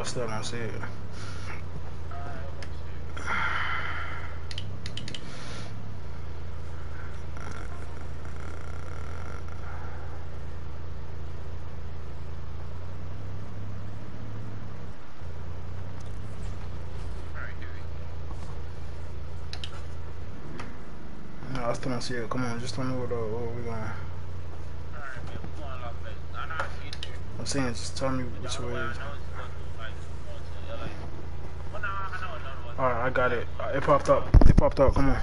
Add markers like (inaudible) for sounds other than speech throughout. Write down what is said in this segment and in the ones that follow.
I still don't see it. No, I still don't see it. Come on, just tell me what, uh, what we going. I'm saying, just tell me which way. it is. Alright, I got it. It popped up. It popped up. Come on.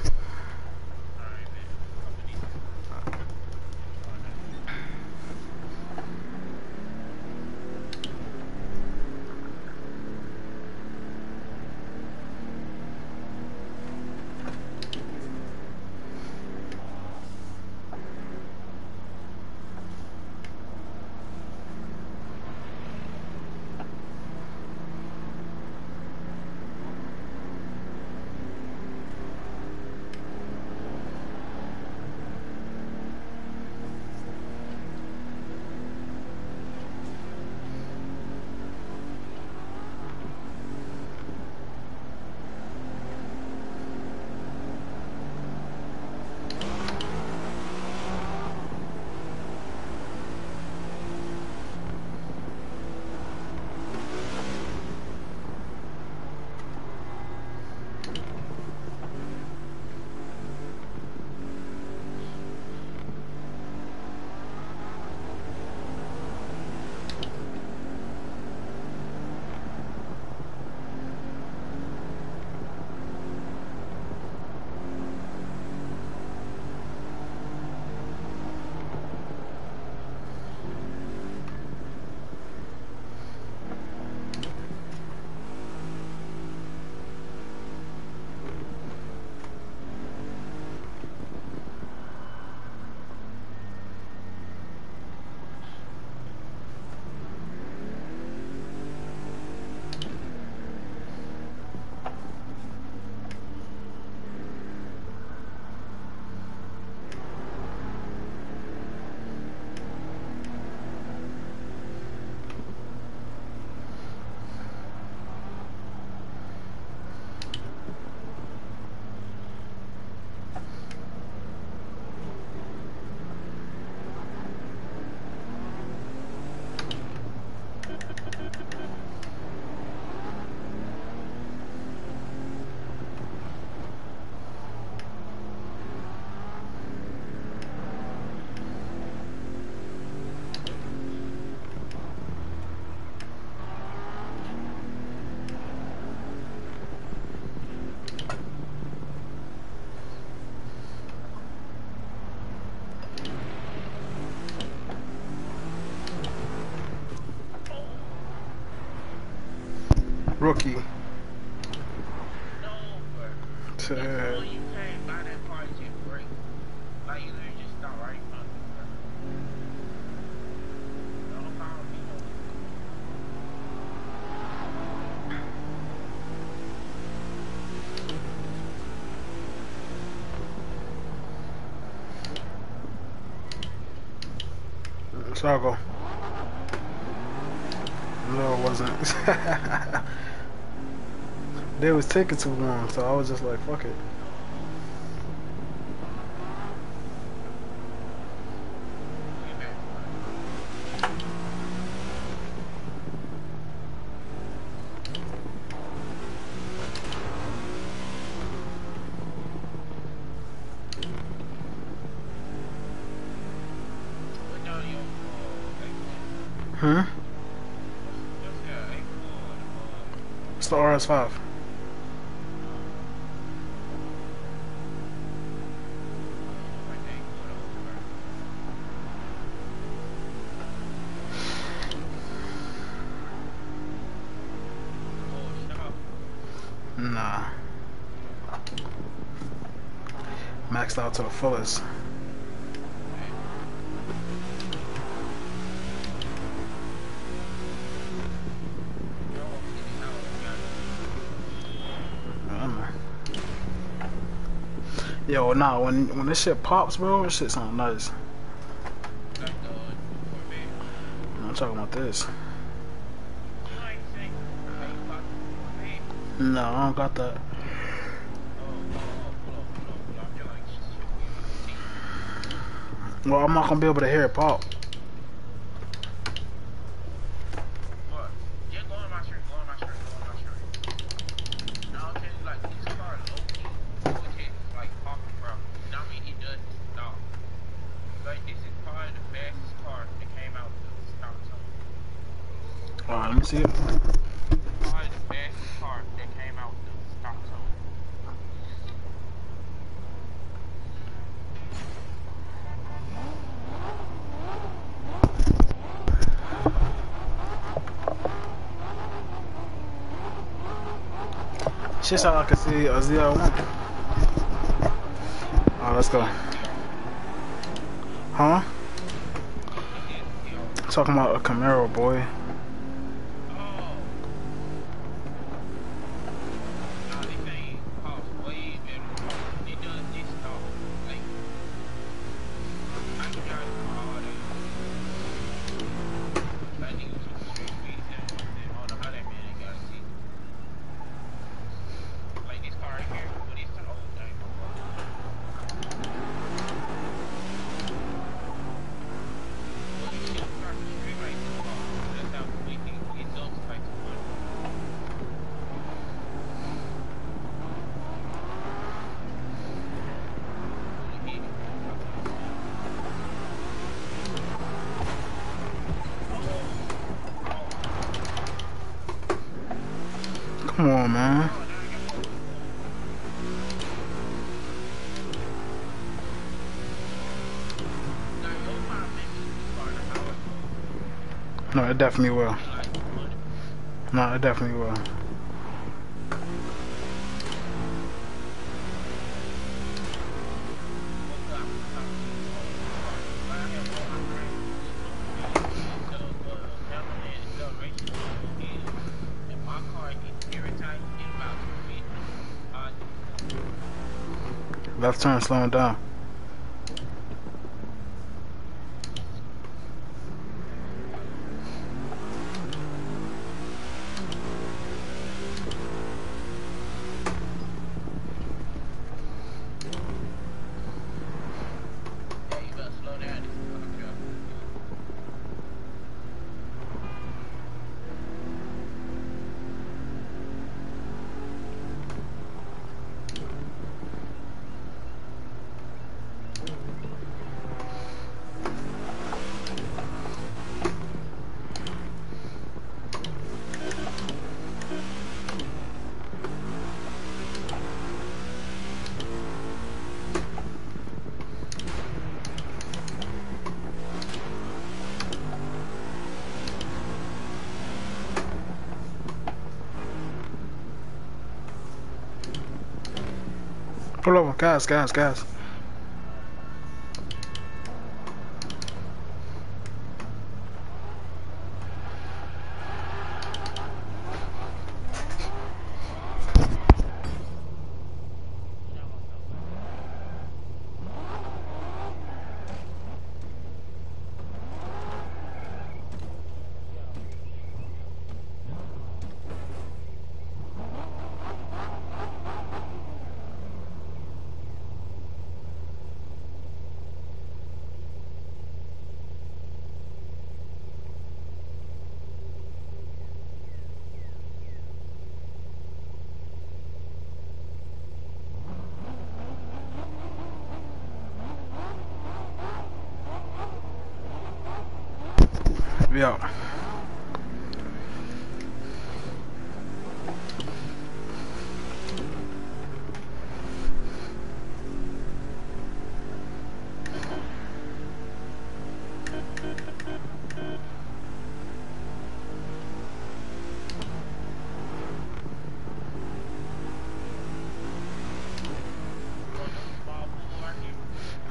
Rookie. To, so I'll go. No, it wasn't. (laughs) they was taking too long, so I was just like, fuck it. Huh? It's the RS5. Out to the fullest. Yo, nah, when when this shit pops, bro, this shit sound nice. I'm talking about this. No, I don't got that. Well, I'm not gonna be able to hear it pop. Shit sound like I see a ZL1. Alright, let's go. Huh? Talking about a Camaro, boy. Man. No, it definitely will. No, it definitely will. Turn, slowing down. Pull over, guys, guys, guys. me.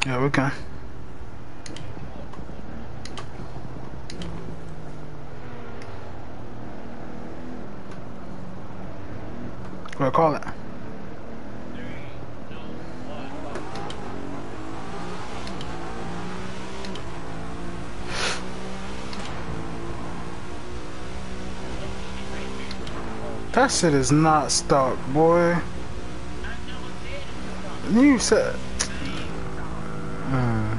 Yeah, okay. That shit is not stuck, boy. You said. Hmm.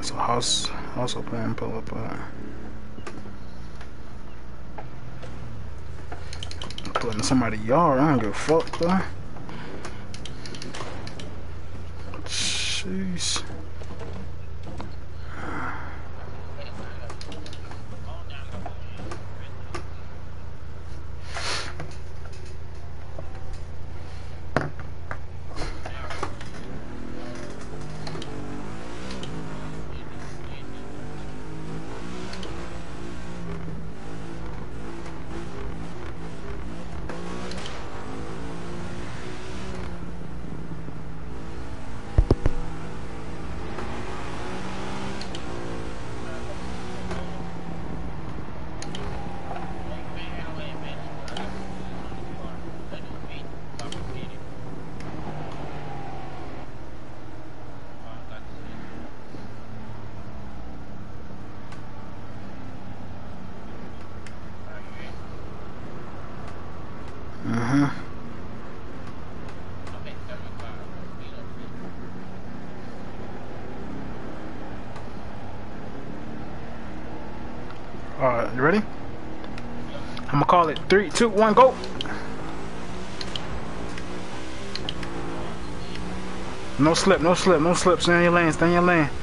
So house, house open, pull up. Uh, putting somebody yard. I don't give a fuck, though. Jeez. You ready? I'm gonna call it three, two, one, go. No slip, no slip, no slip. Stay in your lane, stay in your lane. (laughs)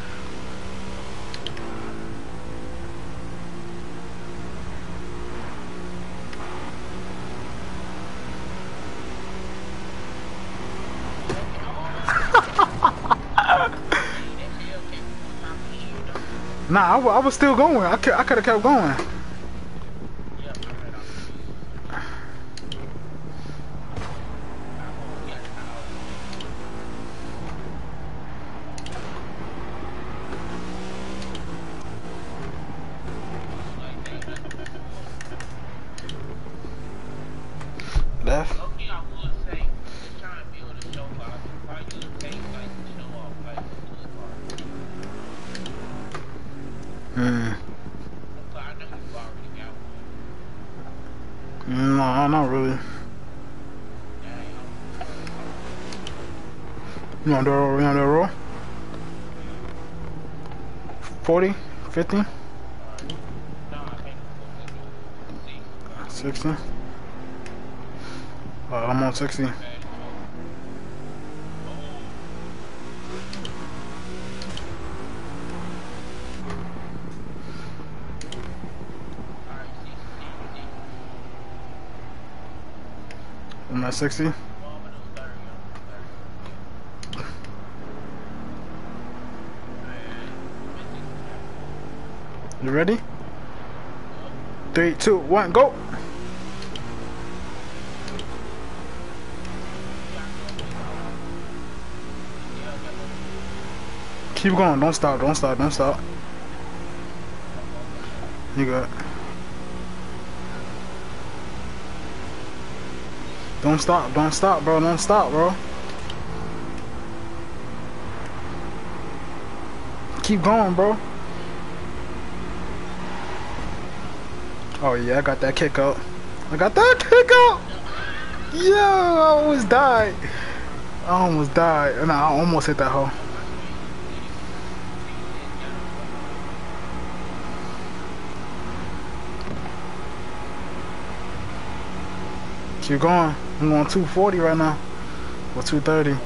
Nah, I, I was still going. I could, I could have kept going. 40? 50? 60? Uh, I'm on 60. I'm at 60. Ready? Three, two, one, go! Keep going, don't stop, don't stop, don't stop. You got Don't stop, don't stop, bro, don't stop, bro. Keep going, bro. Oh yeah, I got that kick out. I got that kick out! Yo, I almost died. I almost died. And I almost hit that hole. Keep going. I'm going 240 right now. Or 230.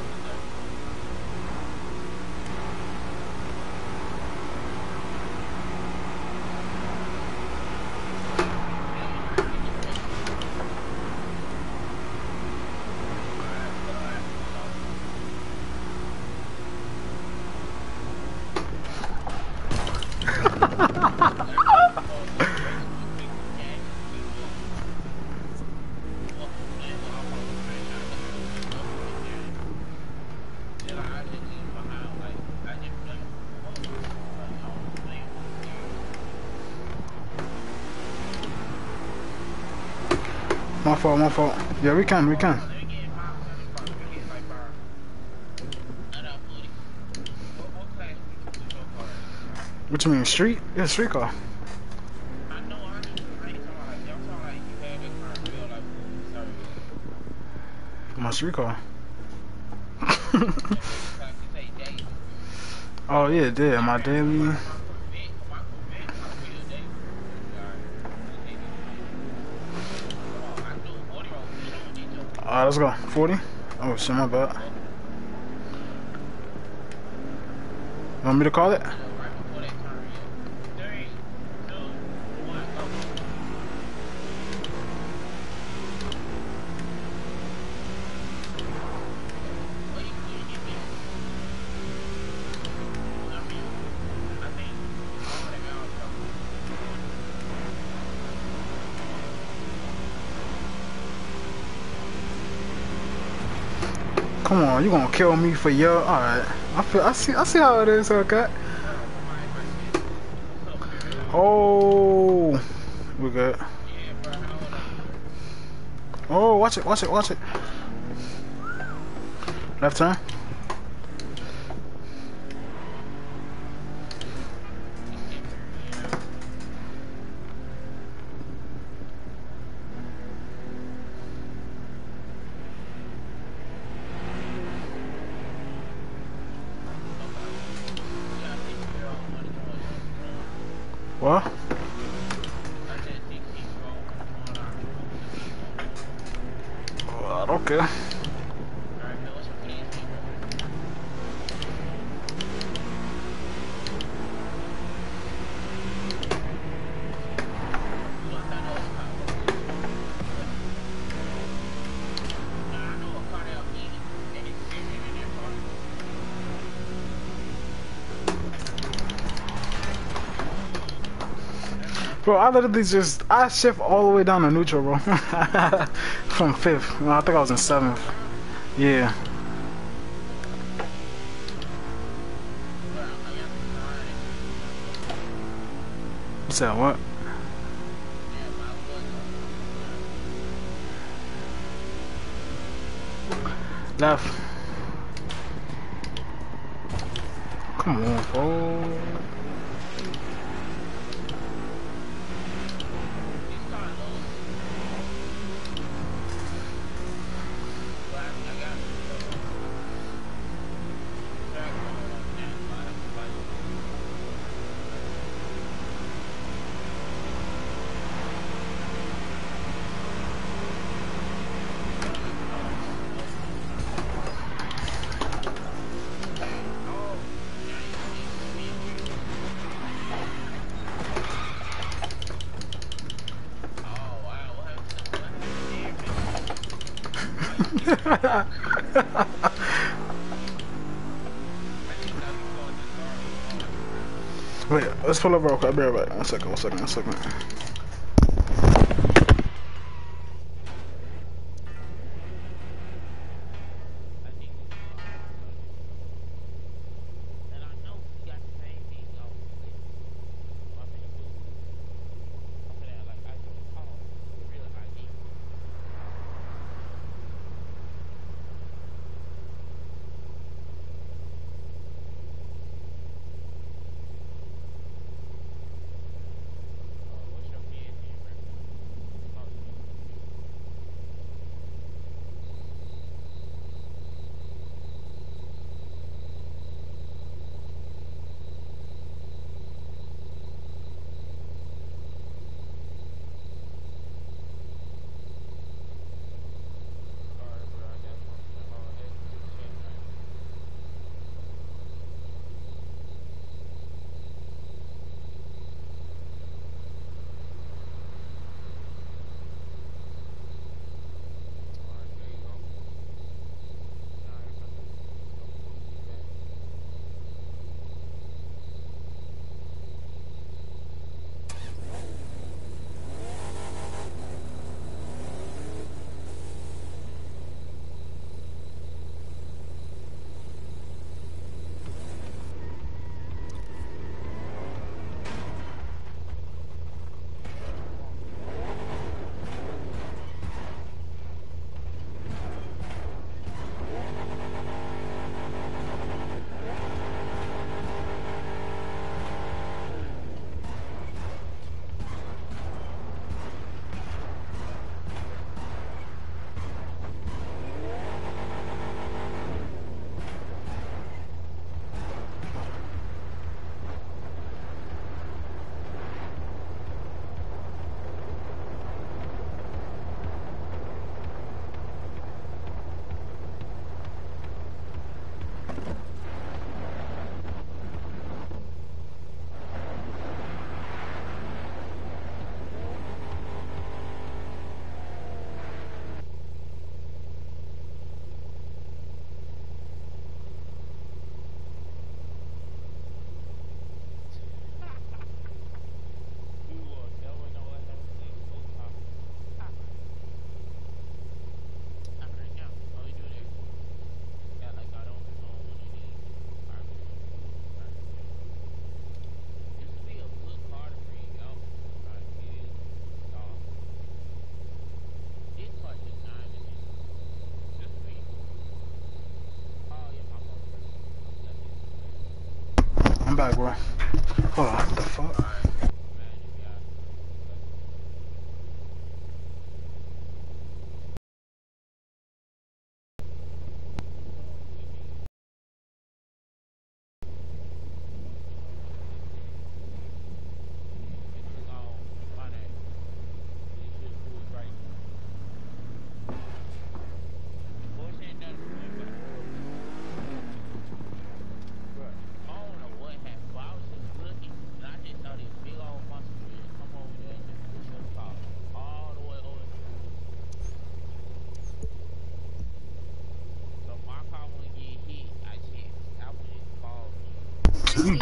My fault, my fault. Yeah, we can, we can. What you mean, street? Yeah, street car. My street car. (laughs) oh yeah, yeah, my daily. Alright, let's go. 40? Oh shit, my bad. Want me to call it? Come on, you gonna kill me for your alright. I feel I see I see how it is, okay. Oh we good. Oh watch it, watch it, watch it. Left turn. Bro, I literally just I shift all the way down to neutral, bro. (laughs) From fifth. No, I think I was in seventh. Yeah. You said what? Left. Wait, let's pull over real quick. I'll be right back. One second, one second, one second. Hold on, what the fuck?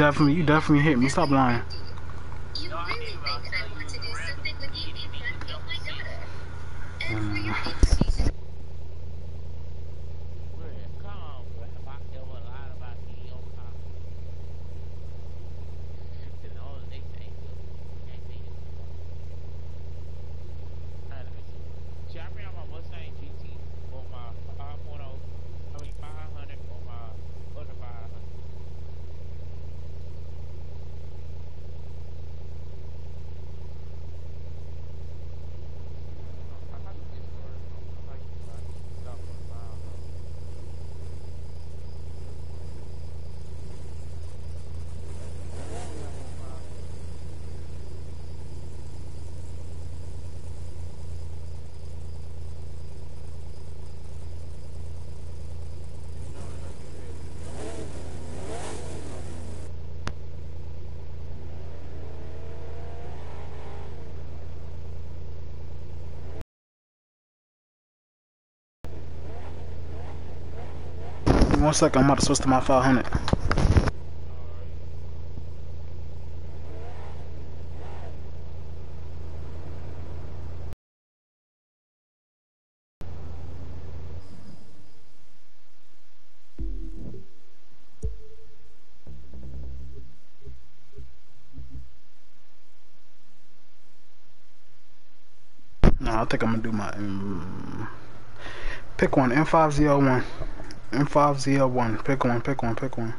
Definitely, you definitely hit me. Stop lying. One second, I'm about to switch to my 500. No, I think I'm gonna do my um, pick one M5Z01. M5ZL1. Pick one, pick one, pick one.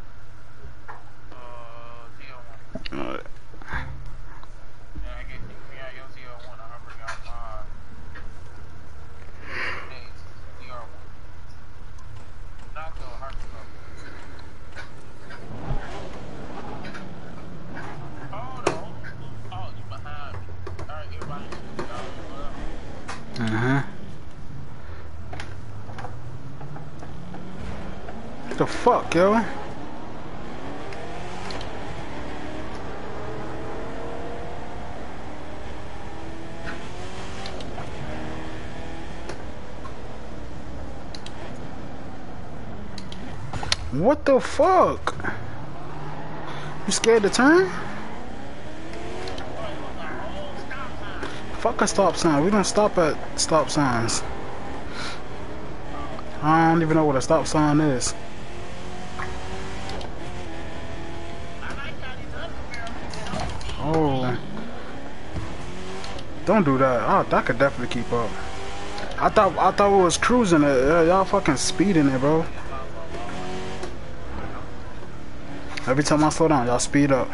Yo? What the fuck? You scared to turn? Fuck a stop sign. We don't stop at stop signs. I don't even know what a stop sign is. Oh. Don't do that. Oh, that could definitely keep up. I thought I thought we was cruising it. Y'all fucking speeding it, bro. Every time I slow down, y'all speed up.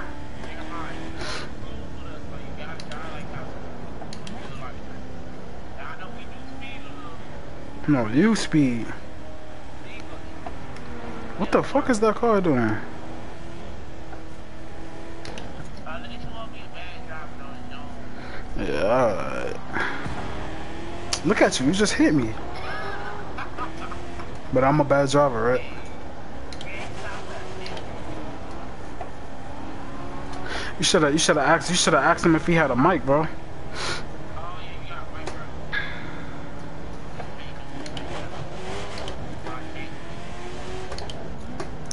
No, you speed. What the fuck is that car doing? Yeah, Look at you, you just hit me. But I'm a bad driver, right? You should have you should have asked you should have asked him if he had a mic, bro.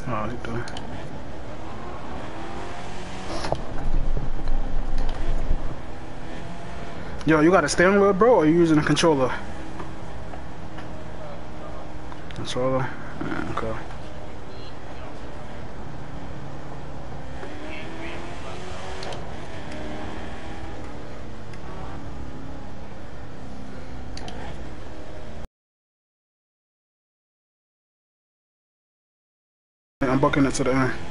Oh, he doing. Yo, you got a steering wheel, bro, or you using a controller? Controller? Yeah, okay. I'm bucking it to the end.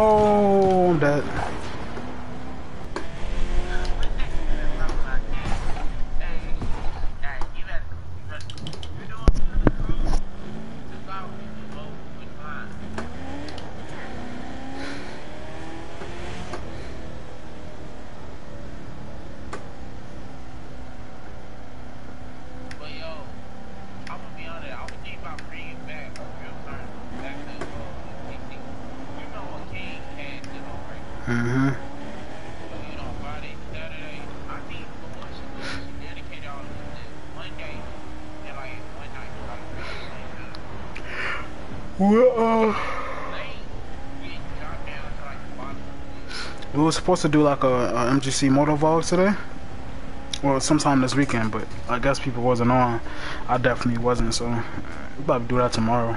Oh, I'm were supposed to do like a, a MGC motor vlog today. Well, sometime this weekend, but I guess people wasn't on. I definitely wasn't, so uh, we'll probably do that tomorrow.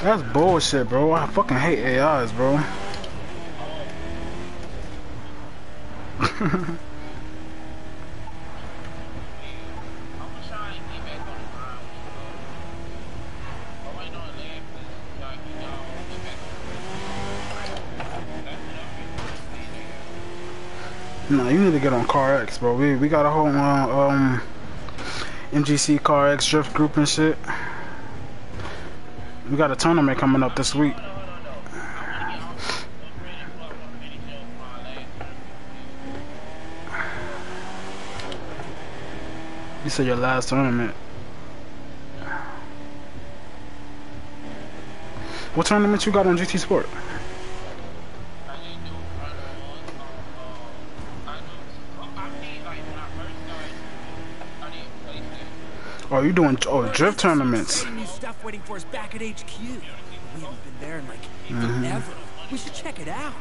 That's bullshit, bro. I fucking hate AIs, bro. Nah, you need to get on CarX, bro. We we got a whole uh, um MGC CarX drift group and shit. We got a tournament coming up this week. You said your last tournament. What tournament you got on GT Sport? Oh, you doing oh drift tournaments? New stuff waiting for us back at HQ. We haven't been there in like Mhm. ever. We should check it out.